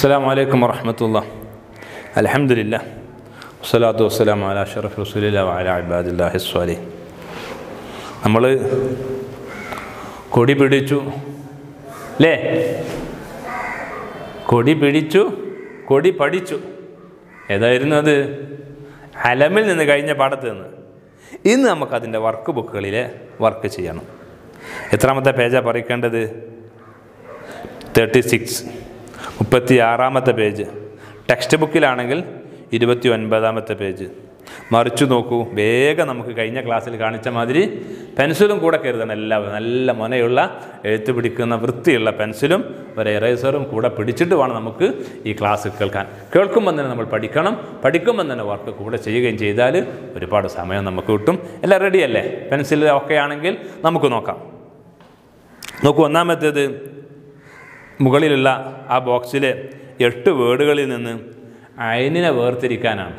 അസ്സാം വലൈക്കും വറഹമത്തുള്ള അലഹമില്ല വസ്സലാത്തു വസ്സലാം അല ഷറഫ് റസൂലില്ല വാല അബാദില്ലാഹി സ്വാലി നമ്മൾ കൊടി പിടിച്ചു. അല്ലേ കൊടി പിടിച്ചു കൊടി പഠിച്ചു. ഏതായിരുന്നു അത്? അലമിൽ നിന്ന് കഴിഞ്ഞ പാടത്ത് നിന്ന്. ഇന്ന് നമുക്കതിന്റെ വർക്ക് ബുക്കുകളിൽ വർക്ക് ചെയ്യണം. എത്രാമത്തെ പേജാണ് പറിക്കേണ്ടത് തേർട്ടി സിക്സ് മുപ്പത്തി ആറാമത്തെ പേജ്. ടെക്സ്റ്റ് ബുക്കിലാണെങ്കിൽ ഇരുപത്തി ഒൻപതാമത്തെ പേജ്. മറിച്ചു നോക്കൂ വേഗം നമുക്ക് കഴിഞ്ഞ ക്ലാസ്സിൽ കാണിച്ച മാതിരി പെൻസിലും കൂടെ കരുതണം എല്ലാവരും. നല്ല മുനയുള്ള എഴുത്ത് പിടിക്കുന്ന വൃത്തിയുള്ള പെൻസിലും ഒരു എറേസറും കൂടെ പിടിച്ചിട്ട് വേണം നമുക്ക് ഈ ക്ലാസ് കേൾക്കാൻ. കേൾക്കുമ്പോൾ തന്നെ നമ്മൾ പഠിക്കണം. പഠിക്കുമ്പോൾ തന്നെ വർക്ക് കൂടെ ചെയ്യുകയും ചെയ്താൽ ഒരുപാട് സമയം നമുക്ക് കിട്ടും. എല്ലാം റെഡിയല്ലേ പെൻസിൽ ഒക്കെ ആണെങ്കിൽ നമുക്ക് നോക്കാം. നോക്കൂ ഒന്നാമത്തേത് മുകളിലുള്ള ആ ബോക്സിലെ എട്ട് വേർഡുകളിൽ നിന്ന് അയനിനെ വേർതിരിക്കാനാണ്.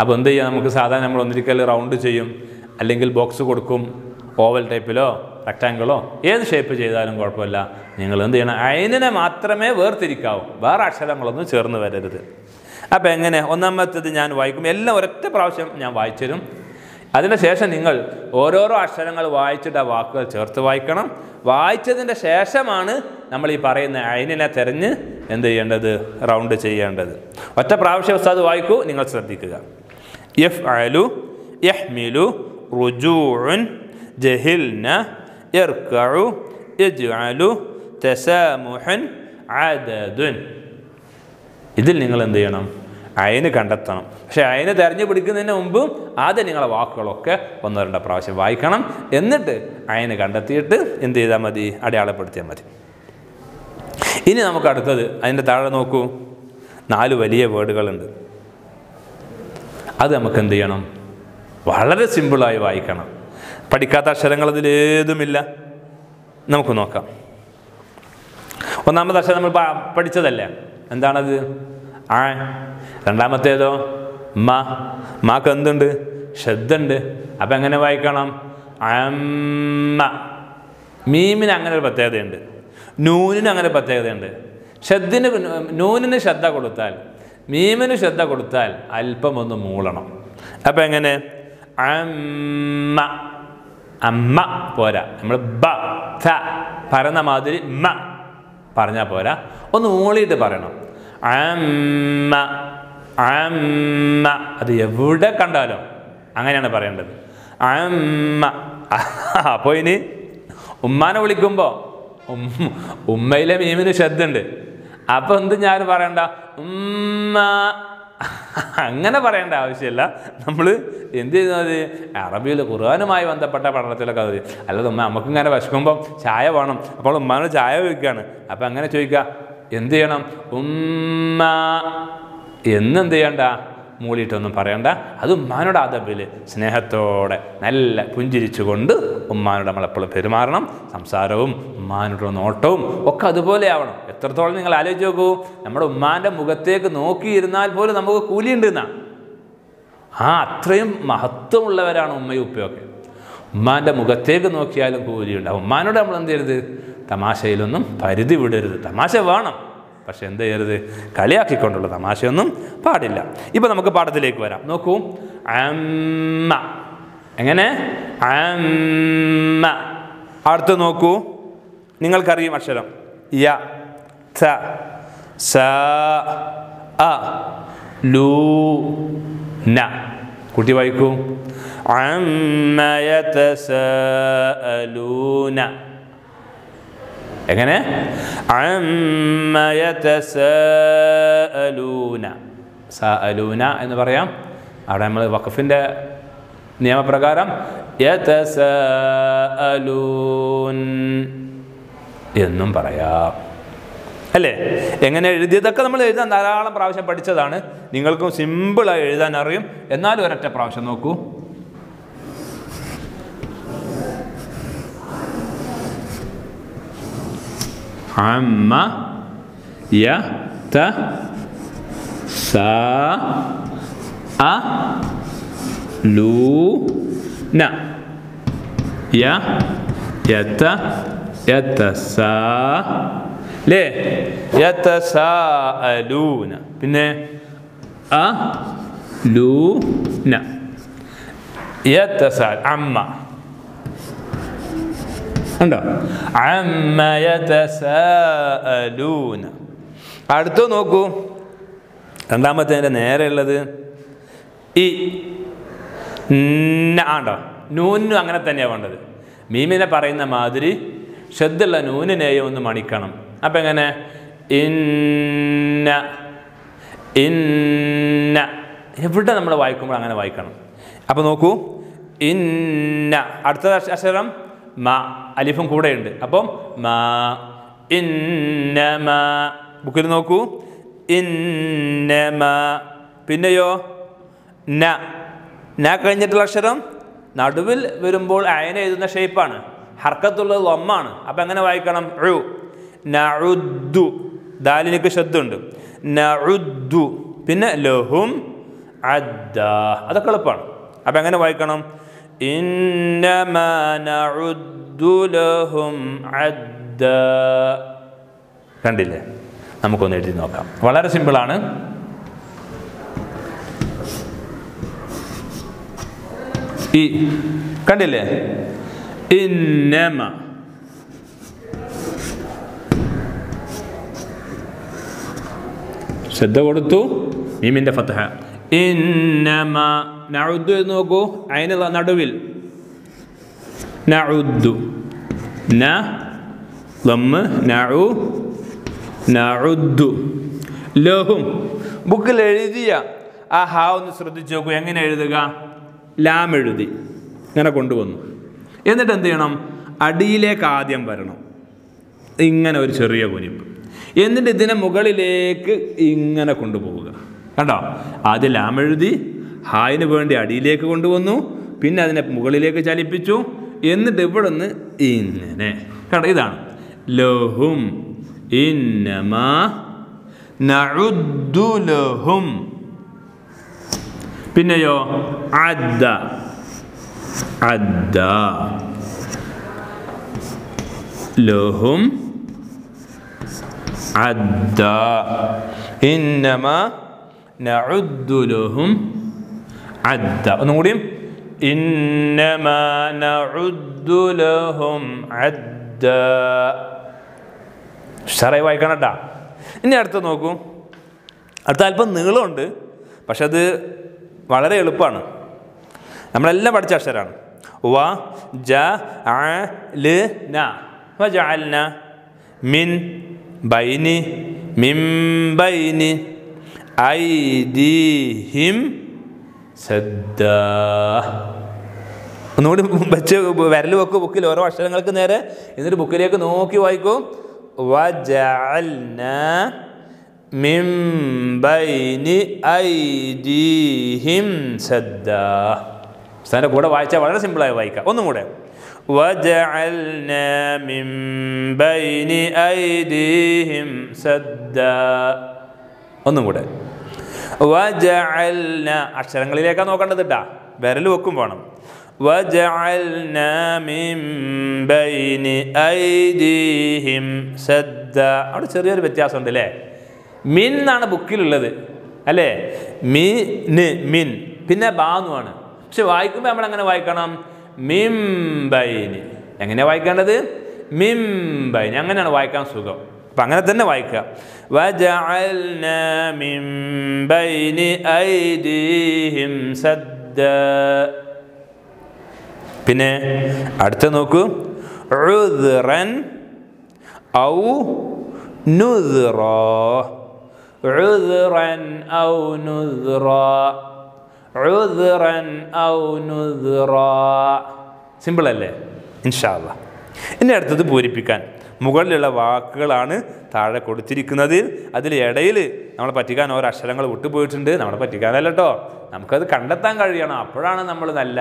അപ്പോൾ എന്ത് ചെയ്യുക നമുക്ക് സാധാരണ നമ്മൾ ഒന്നിരിക്കൽ റൗണ്ട് ചെയ്യും. അല്ലെങ്കിൽ ബോക്സ് കൊടുക്കും. ഓവൽ ടൈപ്പിലോ റെക്റ്റാങ്കിളോ ഏത് ഷേപ്പ് ചെയ്താലും കുഴപ്പമില്ല. നിങ്ങൾ എന്ത് ചെയ്യണം? അയനിനെ മാത്രമേ വേർതിരിക്കാവൂ. വേറെ അക്ഷരങ്ങളൊന്നും ചേർന്ന് വരരുത്. അപ്പോൾ എങ്ങനെ? ഒന്നാമത്തേത് ഞാൻ വായിക്കും. എല്ലാം ഒരൊറ്റ പ്രാവശ്യം ഞാൻ വായിച്ചു അതിനുശേഷം നിങ്ങൾ ഓരോരോ അക്ഷരങ്ങൾ വായിച്ചിട്ട് ആ വാക്കുകൾ ചേർത്ത് വായിക്കണം. വായിച്ചതിന്റെ ശേഷമാണ് നമ്മൾ ഈ പറയുന്ന അയിനിനെ തിരഞ്ഞ് എന്ത് ചെയ്യേണ്ടത്? റൗണ്ട് ചെയ്യേണ്ടത്. ഒറ്റ പ്രാവശ്യം ഉസ്താദ് വായിക്കൂ നിങ്ങൾ ശ്രദ്ധിക്കുക. യഫ് അലു യഹ്മിലു റുജൂൻ ജഹിൽന യർക്കഉ യജ്അലു തസാമുഹൻ അദദുൻ. ഇതിൽ നിങ്ങൾ എന്ത് ചെയ്യണം? അയന് കണ്ടെത്തണം. പക്ഷേ അയന് തെരഞ്ഞു പിടിക്കുന്നതിന് മുമ്പും ആദ്യം നിങ്ങളെ വാക്കുകളൊക്കെ ഒന്നോ രണ്ടോ പ്രാവശ്യം വായിക്കണം. എന്നിട്ട് അയന് കണ്ടെത്തിയിട്ട് എന്ത് ചെയ്താൽ മതി? അടയാളപ്പെടുത്തിയാൽ മതി. ഇനി നമുക്ക് അടുത്തത് അതിന്റെ താഴെ നോക്കൂ. നാല് വലിയ വേർഡുകളുണ്ട്. അത് നമുക്ക് എന്ത് ചെയ്യണം? വളരെ സിമ്പിളായി വായിക്കണം. പഠിക്കാത്ത അക്ഷരങ്ങൾ അതിലേതുമില്ല നമുക്ക് നോക്കാം. ഒന്നാമത്തെ അക്ഷരം നമ്മൾ പഠിച്ചതല്ലേ? എന്താണത്? ആ രണ്ടാമത്തേതോ മ. മാക്ക് എന്തുണ്ട്? ശ്രദ്ധ ഉണ്ട്. അപ്പം എങ്ങനെ വായിക്കണം? അമ്മ. മീമിന് അങ്ങനെ ഒരു പ്രത്യേകതയുണ്ട്. നൂനിന് അങ്ങനെ പ്രത്യേകതയുണ്ട്. ഷദ്ദിന് നൂനിന് ശ്രദ്ധ കൊടുത്താൽ മീമിന് ശ്രദ്ധ കൊടുത്താൽ അല്പം ഒന്ന് മൂളണം. അപ്പം എങ്ങനെ? അമ്മ. അമ്മ പോരാ. നമ്മൾ ബ ഥ പറയുന്ന മാതിരി മ പറഞ്ഞാൽ പോരാ. ഒന്ന് മൂളിയിട്ട് പറയണം. അമ്മ അമ്മ. അത് എവിടെ കണ്ടാലും അങ്ങനെയാണ് പറയേണ്ടത്. അമ്മ. അപ്പോൾ ഇനി ഉമ്മാനെ വിളിക്കുമ്പോൾ ഉമ്മയിലെ മീമിന് ശ്രദ്ധയുണ്ട് അപ്പോൾ എന്ത് ഞാൻ പറയണ്ട? ഉമ്മ. അങ്ങനെ പറയേണ്ട ആവശ്യമില്ല നമ്മൾ എന്ത് ചെയ്യുന്നത് അറബിയിൽ ഖുർആാനുമായി ബന്ധപ്പെട്ട പഠനത്തിലൊക്കെ അത്. അല്ലാതെ ഉമ്മ നമുക്ക് ഇങ്ങനെ വിശക്കുമ്പോൾ ചായ വേണം. അപ്പോൾ ഉമ്മാനോട് ചായ ചോദിക്കുകയാണ് അപ്പം അങ്ങനെ ചോദിക്കുക എന്ത് ചെയ്യണം? ഉമ്മ. എന്നെന്ത് ചെയ്യണ്ട? മൂളിയിട്ടൊന്നും പറയണ്ട. അത് ഉമ്മാനോട് അതബിൽ സ്നേഹത്തോടെ നല്ല പുഞ്ചിരിച്ചുകൊണ്ട് ഉമ്മാനോട് നമ്മളെപ്പോഴും പെരുമാറണം. സംസാരവും ഉമ്മാനോടുള്ള നോട്ടവും ഒക്കെ അതുപോലെ ആവണം. എത്രത്തോളം നിങ്ങൾ ആലോചിച്ച് നോക്കൂ നമ്മുടെ ഉമ്മാന്റെ മുഖത്തേക്ക് നോക്കിയിരുന്നാൽ പോലും നമുക്ക് കൂലിയുണ്ട് എന്നാ. ആ അത്രയും മഹത്വമുള്ളവരാണ് ഉമ്മയും ഉപ്പയൊക്കെ ഉമ്മാന്റെ മുഖത്തേക്ക് നോക്കിയാലും കൂലിയുണ്ടാവും ഉമ്മാനോട് നമ്മൾ എന്ത് ചെയ്യരുത്? തമാശയിലൊന്നും പരിധി വിടരുത്. തമാശ വേണം. പക്ഷെ എന്ത് ചെയ്യരുത്? കളിയാക്കിക്കൊണ്ടുള്ള തമാശയൊന്നും പാടില്ല. ഇപ്പൊ നമുക്ക് പാഠത്തിലേക്ക് വരാം. നോക്കൂ. അമ്മ. എങ്ങനെ? അമ്മ. അടുത്ത് നോക്കൂ. നിങ്ങൾക്കറിയും അക്ഷരം. യ ത സ അ ലൂ ന. കുട്ടി വായിക്കൂ. അമ്മ യതസാഅലൂന എങ്ങനെ? സഅലൂന എന്ന് പറയാം. അവിടെ നമ്മൾ വഖഫിന്റെ നിയമപ്രകാരം എന്നും പറയാം. അല്ലേ? എങ്ങനെ എഴുതിയതൊക്കെ നമ്മൾ എഴുതാൻ ധാരാളം പ്രാവശ്യം പഠിച്ചതാണ്. നിങ്ങൾക്കും സിമ്പിളായി എഴുതാൻ അറിയും. എന്നാലും ഒരൊറ്റ പ്രാവശ്യം നോക്കൂ. അമ്മ യ ത സ അ ലൂ ന യ യത്ത യത്ത സ അല്ലേ യതസാഅലൂന പിന്നെ ആ ലൂന യതസാൽ അമ്മ ഉണ്ടോ അമ്മ യതസാഅലൂന. അടുത്ത് നോക്കൂ. രണ്ടാമത്തെ നേരെ ഉള്ളത് ഈ ആണ്ടോ നൂനും അങ്ങനെ തന്നെയാണ് വേണ്ടത്. മീമിനെ പറയുന്ന മാതിരി ശ്രദ്ധയുള്ള നൂനിനെയും ഒന്ന് മണിക്കണം. അപ്പം എങ്ങനെ? ഇന്ന ഇന്ന. എവിടെ നമ്മൾ വായിക്കുമ്പോൾ അങ്ങനെ വായിക്കണം. അപ്പോൾ നോക്കൂ. ഇന്ന അടുത്ത അക്ഷ- അക്ഷരം മ അലിഫും കൂടെയുണ്ട്. അപ്പം മാ ഇന്ന മ ബുക്കിൽ നോക്കൂ. ഇന്ന മ പിന്നെയോ? ന. ന കഴിഞ്ഞിട്ടുള്ള അക്ഷരം നടുവിൽ വരുമ്പോൾ അയന എഴുതുന്ന ഷേപ്പാണ്. ഹർക്കത്തുള്ളത് ഒമ്മാണ് അപ്പം എങ്ങനെ വായിക്കണം? ഴു. നഴുദ്ദു. ദാലിനിക്ക് ശബ്ദമുണ്ട് നഴുദ്ദു. പിന്നെ ലഹും അദ്ദ. അതൊക്കെ എളുപ്പമാണ് അപ്പം എങ്ങനെ വായിക്കണം? ഇന്നമാ نعد لهم അദ്ദ കണ്ടില്ലേ? നമുക്കൊന്ന് എഴുതി നോക്കാം. വളരെ സിമ്പിളാണ്. ഈ കണ്ടില്ലേ? ഇന്നമ. ശ്രദ്ധ കൊടുത്തു. മീമിന്റെ ഫത്തഹ ഇന്നമ. നോക്കൂ. അതിനുള്ള നടുവിൽ. നഉദ്ദു ന ലഹും. ബുക്കിൽ എഴുതിയ ആ ഹാ ഒന്ന് ശ്രദ്ധിച്ചു നോക്കൂ. എങ്ങനെ എഴുതുക? ലാം എഴുതി. ഇങ്ങനെ കൊണ്ടുവന്നു. എന്നിട്ട് എന്ത് ചെയ്യണം? അടിയിലേക്ക് ആദ്യം വരണം. ഇങ്ങനെ ഒരു ചെറിയ കുനിപ്പ്. എന്നിട്ട് ഇതിനെ മുകളിലേക്ക് ഇങ്ങനെ കൊണ്ടുപോവുക. കണ്ടോ? ആദ്യം ലാം ഹായിന് വേണ്ടി അടിയിലേക്ക് കൊണ്ടുവന്നു പിന്നെ അതിനെ മുകളിലേക്ക് ചലിപ്പിച്ചു എന്നിട്ട് ഇവിടെ നിന്ന് ഇങ്ങനെ കണ്ടോ? ഇതാണ്. ലോഹും ഇന്നമാ ലഹും. പിന്നെയോ അദ്ദ. അദ്ദ. ലഹും അദ്ദ. ഇന്നമ നഉദ്ദു ലഹും അദ്ദ. ഒന്നും കൂടിയും ഇന്നമാ നഉദ്ദു ലഹും അദ്ദ. ഉഷാറായി വായിക്കണം ഇനി അടുത്ത നോക്കൂ. അടുത്ത അല്പം നീളമുണ്ട് പക്ഷെ അത് വളരെ എളുപ്പമാണ്. നമ്മളെല്ലാം പഠിച്ച അക്ഷരമാണ് വ ജ ന. വ മിൻ ബൈനി മിം ബൈനി. ഐദീഹിം സദ്ദ ഒന്നുകൂടി വെച്ച് വിരൽ വെക്കൂ ബുക്കിൽ ഓരോ അക്ഷരങ്ങൾക്ക് നേരെ എന്നിട്ട് ബുക്കിലേക്ക് നോക്കി വായിക്കൂ വജഅൽന മിൻ ബൈനി ഐദീഹിം സദ്ദ ഉസ്താദിൻ്റെ കൂടെ വായിച്ചാൽ വളരെ സിമ്പിളായി വായിക്കാം ഒന്നും കൂടെ وجعلنا من بين أيديهم سدا ഒന്നും കൂടെ. വജഅൽന അക്ഷരങ്ങളിലേക്കാണ് നോക്കേണ്ടത് വിരൽ വെക്കും വേണം. മിൻ ബൈനി സദ്ദ. അവിടെ ചെറിയൊരു വ്യത്യാസം ഉണ്ട് അല്ലേ മിൻ എന്നാണ് ബുക്കിലുള്ളത്. അല്ലേ? മി ന് മിൻ. പിന്നെ ബാന്നുമാണ് പക്ഷെ വായിക്കുമ്പോൾ നമ്മൾ അങ്ങനെ വായിക്കണം? മിം ബൈനി. എങ്ങനെയാണ് വായിക്കേണ്ടത്? മിംബൈന് അങ്ങനെയാണ് വായിക്കാൻ സുഖം. അപ്പം അങ്ങനെ തന്നെ വായിക്കുക وجعلنا من بين أيديهم سدا പിന്നെ അടുത്ത നോക്കൂ ഉദ്റൻ ഔ നുദ്റ ഉദ്റൻ ഔ നുദ്റ ഉദ്റൻ ഔ നുദ്റ സിമ്പിൾ അല്ലേ ഇൻഷാല്ല ഇനി അടുത്തത് പൂരിപ്പിക്കാൻ മുകളിലുള്ള വാക്കുകളാണ് താഴെ കൊടുത്തിരിക്കുന്നത്. അതിൽ ഇടയിൽ നമ്മളെ പറ്റിക്കാൻ ഓരോ അക്ഷരങ്ങൾ വിട്ടുപോയിട്ടുണ്ട്. നമ്മളെ പറ്റിക്കാനല്ല കേട്ടോ നമുക്കത് കണ്ടെത്താൻ കഴിയണം. അപ്പോഴാണ് നമ്മൾ നല്ല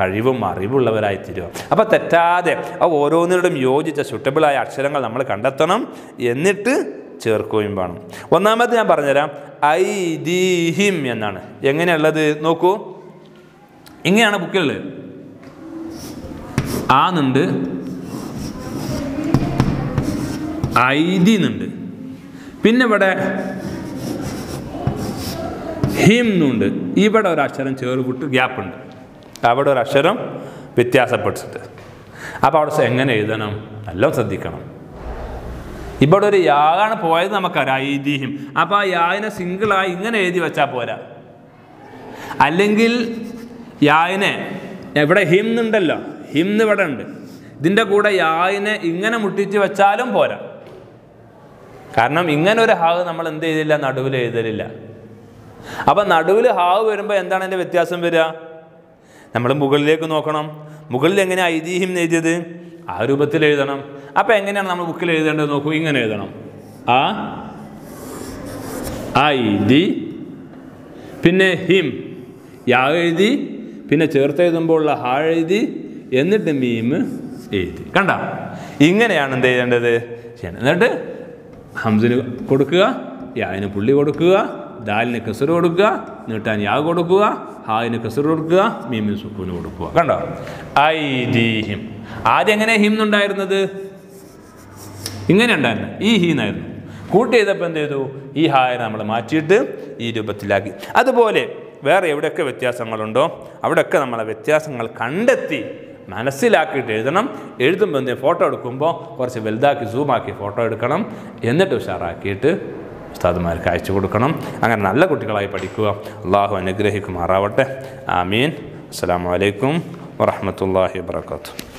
കഴിവും അറിവുള്ളവരായി തീരുക. അപ്പോൾ തെറ്റാതെ ആ ഓരോന്നിനോടും യോജിച്ച സുട്ടബിളായ അക്ഷരങ്ങൾ നമ്മൾ കണ്ടെത്തണം എന്നിട്ട് ചേർക്കുകയും വേണം. ഒന്നാമത് ഞാൻ പറഞ്ഞുതരാം. ഐ ഐദീഹിം എന്നാണ്. എങ്ങനെയുള്ളത് നോക്കൂ. ഇങ്ങനെയാണ് ബുക്കിലുള്ളത് ആന്നുണ്ട് ഐദി എന്നുണ്ട് പിന്നെ ഇവിടെ ഹിം എന്നുണ്ട് ഇവിടെ ഒരു അക്ഷരം ചേർവിട്ട് ഗ്യാപ്പ് ഉണ്ട് അവിടെ ഒരു അക്ഷരം വ്യത്യാസപ്പെട്ടിട്ട് അപ്പോൾ അവിടെ എങ്ങനെ എഴുതണം? നല്ല ശ്രദ്ധിക്കണം. ഇവിടെ ഒരു യാഗാണ് പോയത് നമുക്കറിയാം. ഐതിഹ്യം അപ്പോൾ ആ യാവിനെ സിംഗിളായി ഇങ്ങനെ എഴുതി വെച്ചാൽ പോരാ. അല്ലെങ്കിൽ യാവിനെ ഇവിടെ ഹിം എന്നുണ്ടല്ലോ ഹിം ഇവിടെ ഉണ്ട്. ഇതിന്റെ കൂടെ യാവിനെ ഇങ്ങനെ മുട്ടിച്ച് വെച്ചാലും പോരാ. കാരണം ഇങ്ങനെ ഒരു ഹാവ് നമ്മൾ എന്ത് ചെയ്തില്ല നടുവിൽ എഴുതലില്ല. അപ്പം നടുവിൽ ഹാവ് വരുമ്പോൾ എന്താണ് അതിന്റെ വ്യത്യാസം വരിക? നമ്മൾ മുകളിലേക്ക് നോക്കണം. മുകളിൽ എങ്ങനെ ഐതിഹ്യം എഴുതിയത്? ആ രൂപത്തിൽ എഴുതണം. അപ്പം എങ്ങനെയാണ് നമ്മൾ ബുക്കിൽ എഴുതേണ്ടത് നോക്കൂ ഇങ്ങനെ എഴുതണം. ആ? ഐതി പിന്നെ ഹിം യാ എഴുതി പിന്നെ ചേർത്ത് എഴുതുമ്പോൾ ഉള്ള ഹാ എഴുതി എന്നിട്ട് മീം എഴുതി. കണ്ട? ഇങ്ങനെയാണ് എന്ത് ചെയ്യേണ്ടത്? എന്നിട്ട് ഹംസിന് കൊടുക്കുക യാവിന് പുള്ളി കൊടുക്കുക ദാലിന് കസർ കൊടുക്കുക നീട്ടാൻ യാ കൊടുക്കുക ഹായിന് കസർ കൊടുക്കുക മീമിന് സുക്കൂന് കൊടുക്കുക. കണ്ടോ? I him. ആദ്യം എങ്ങനെ ഹിം എന്നുണ്ടായിരുന്നത് ഇങ്ങനെ ഉണ്ടായിരുന്നു. ഈ ഹീന്നായിരുന്നു കൂട്ടി ചെയ്തപ്പോൾ എന്ത് ചെയ്തു? ഈ ഹായ നമ്മൾ മാറ്റിയിട്ട് ഈ രൂപത്തിലാക്കി. അതുപോലെ വേറെ എവിടെയൊക്കെ വ്യത്യാസങ്ങളുണ്ടോ? അവിടെയൊക്കെ നമ്മളെ വ്യത്യാസങ്ങൾ കണ്ടെത്തി മനസ്സിലാക്കിയിട്ട് എഴുതണം. എഴുതുമ്പോൾ എന്ത് ഫോട്ടോ എടുക്കുമ്പോൾ കുറച്ച് വലുതാക്കി സൂമാക്കി ഫോട്ടോ എടുക്കണം. എന്നിട്ട് ഉഷാറാക്കിയിട്ട് ഉസ്താദുമാർക്ക് അയച്ചു കൊടുക്കണം. അങ്ങനെ നല്ല കുട്ടികളായി പഠിക്കുക. അള്ളാഹു അനുഗ്രഹിക്കുമാറാവട്ടെ. ആമീൻ. അസ്സാം വലൈക്കും വാഹമത്തല്ലാഹി വാത്തു